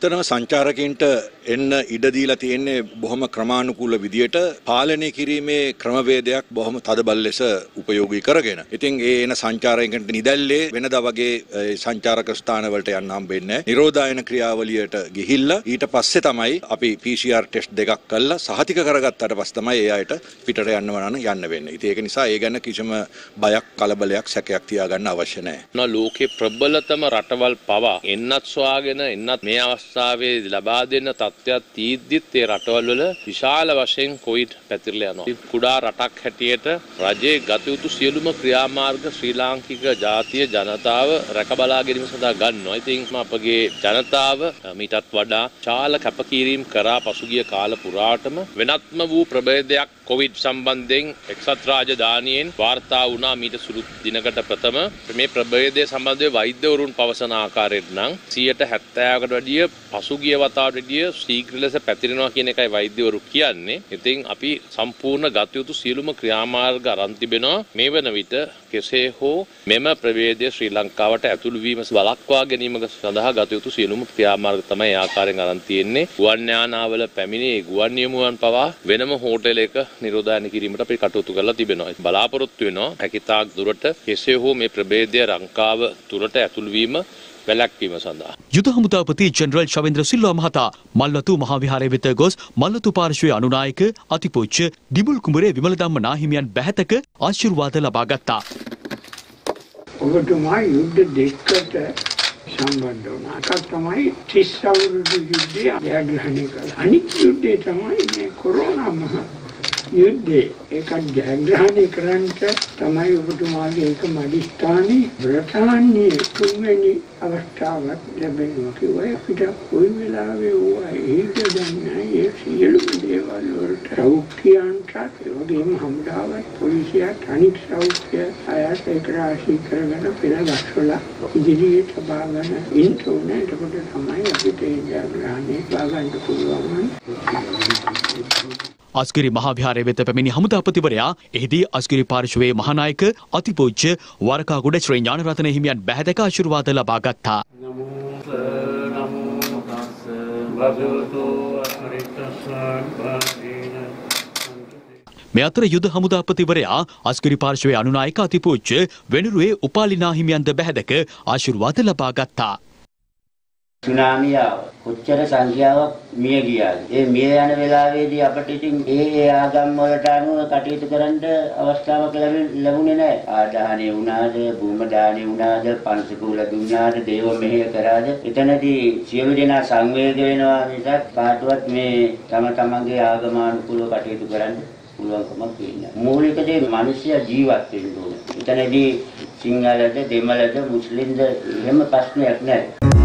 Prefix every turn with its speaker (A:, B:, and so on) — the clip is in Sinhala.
A: ඇත්තටම සංචාරකයන්ට එන්න ඉඩ දීලා තියෙන්නේ බොහොම ක්‍රමානුකූල විදියට පාලනය කිරීමේ ක්‍රමවේදයක් බොහොම තදබල ලෙස උපයෝගී කරගෙන. ඉතින් ඒ එන සංචාරකයන්ට නිදැල්ලේ වෙනදා වගේ සංචාරක ස්ථානවලට යන්න හම්බෙන්නේ නැහැ. නිරෝධායන ක්‍රියාවලියට ගිහිල්ලා ඊට පස්සේ තමයි අපි PCR ටෙස්ට් දෙකක් කළා සහතික කරගත්තාට පස්සේ තමයි ඒ අයට පිටට යන්න වනන යන්න වෙන්නේ. ඉතින් ඒක නිසා ඒ ගැන කිසිම බයක් කලබලයක් සැකයක් තියාගන්න අවශ්‍ය නැහැ.
B: ලෝකේ ප්‍රබලතම රටවල් පවා එන්නත් සොයාගෙන එන්නත් මේ අවස්ථාවේ ලබා දෙන්න තත්ත්වයක් තීද්දිත් ඒ රටවල් වල විශාල වශයෙන් කොවිඩ් පැතිරලා යනවා. කුඩා රටක් හැටියට රජයේ ගත යුතු සියලුම ක්‍රියාමාර්ග ශ්‍රී ලාංකික ජාතිය ජනතාව රැකබලා ගැනීම සඳහා ගන්නවා. ඉතින් අපගේ ජනතාව මීටත් වඩා චාල කැපකිරීම කරා පසුගිය කාල පුරාටම වෙනත්ම වූ ප්‍රභේදයක් කොවිඩ් සම්බන්ධයෙන් එක්සත් රාජධානියෙන් වාර්තා වුණා මීට සුළු දිනකට ප්‍රථම මේ ප්‍රභේදය සම්බන්ධව වෛද්‍යවරුන් පවසන ආකාරයට නම් 70කට වැඩිය පසුගිය වතාවට වැඩිය ශීඝ්‍ර ලෙස පැතිරෙනවා කියන එකයි වෛද්‍යවරු කියන්නේ. ඉතින් අපි සම්පූර්ණ ගත යුතු සියලුම ක්‍රියාමාර්ග අරන් තිබෙනවා. මේ වන විට කෙසේ හෝ මෙම ප්‍රවේදය ශ්‍රී ලංකාවට ඇතුළු වීම වළක්වා ගැනීම සඳහා ගත යුතු සියලුම ක්‍රියාමාර්ග තමයි ආකාරයෙන් අරන් තියෙන්නේ. ගුවන් යානාවල පැමිණි ගුවන් නියමුවන් පවා වෙනම හෝටලයක නිරෝධායන කිරීමට අපි කටයුතු කරලා තිබෙනවා. බලාපොරොත්තු වෙනවා හැකිතාක් දුරට කෙසේ හෝ මේ ප්‍රභේදය ලංකාව තුරට ඇතුළු වීම වැලැක්වීම සඳහා.
C: යුද හමුදාපති ජෙනරල් ශවේන්ද්‍ර සිල්වා මහතා මල්වතු මහාවිහාරය වෙත ගොස් මල්වතු පාර්ශ්වයේ අනුනායක අතිපුච්ච දිමුල් කුමරේ විමලධම්ම නාහිමියන් බැහැතක ආශිර්වාද ලබා ගත්තා.
D: ඔබතුමා යුද්ධ දෙකකට සම්බන්ධ වුණා. එකක් තමයි 30 අවුරුදු යුද්ධය ජයග්‍රහණය කළා. අනිත් යුද්ධය තමයි මේ කොරෝනා මහ යුද්ධේ ඒකත් ජයග්‍රහණය කරන්නට තමයි ඔබතුමාගේ ඒක මදිස්ථානේ බ්‍රතාන්‍යයේ තුන්වෙනි අවස්ථාවක් ලැබෙනවා කිව්වා අපිට කොයි වෙලාවෙ වුණා ඒක දැන් ඒ සියලුම දේවල් වලට සෞඛ්‍යයන්ට ඒ වගේම හමුදාවත් පොලිසියත් අනික් සෞඛ්‍ය අයත් ඒක රාශී කරගෙන පෙරගස්වලා ඉදිරියට බාගන්න ඉන්න ඕනේ. එතකොට තමයි අපිට ඒ ජයග්‍රහණය බාගන්න පුළුවන්.
C: අස්ගිරි මහාවිහාරය වෙත පැමිණි හමුදාපතිවරයා එහිදී අස්ගිරි පාර්ශවයේ මහානායක අතිපූජ්‍ය වරකාගොඩ ශ්‍රී ඥානරත්න හිමියන් බැහැදක ආශිර්වාද ලබා ගත්තා. මේ අතර යුද හමුදාපතිවරයා අස්ගිරි පාර්ශවයේ අනුනායක අතිපූජ්‍ය වෙනුරුවේ උපාලිනා හිමියන්ද බැහැදක ආශිර්වාද ලබා ගත්තා.
E: සුනාමිය කොච්චර සංඛ්‍යාවක් මිය ගියාද? ඒ මිය යන වෙලාවේදී අපිට ඉතින් ඒ ඒ ආගම් වලට අනුව කටයුතු කරන්න අවස්ථාවක් ලැබුණේ නැහැ. ආදාහණය වුණාද, භූම දාණය වුණාද, පංචකූල දුන්නාද, දේව මෙහෙය කරාද? එතනදී සියලු දෙනා සංවේග වෙනවා මිසක් කාටවත් මේ තම තමන්ගේ ආගමානුකූලව කටයුතු කරන්න පුළුවන්කමක් වෙන්නේ මූලික දේ මිනිස්සයා ජීවත් වෙන්න ඕනේ. එතනදී සිංහලද, දෙමළද, මුස්ලිම්ද එහෙම ප්‍රශ්නයක් නැහැ.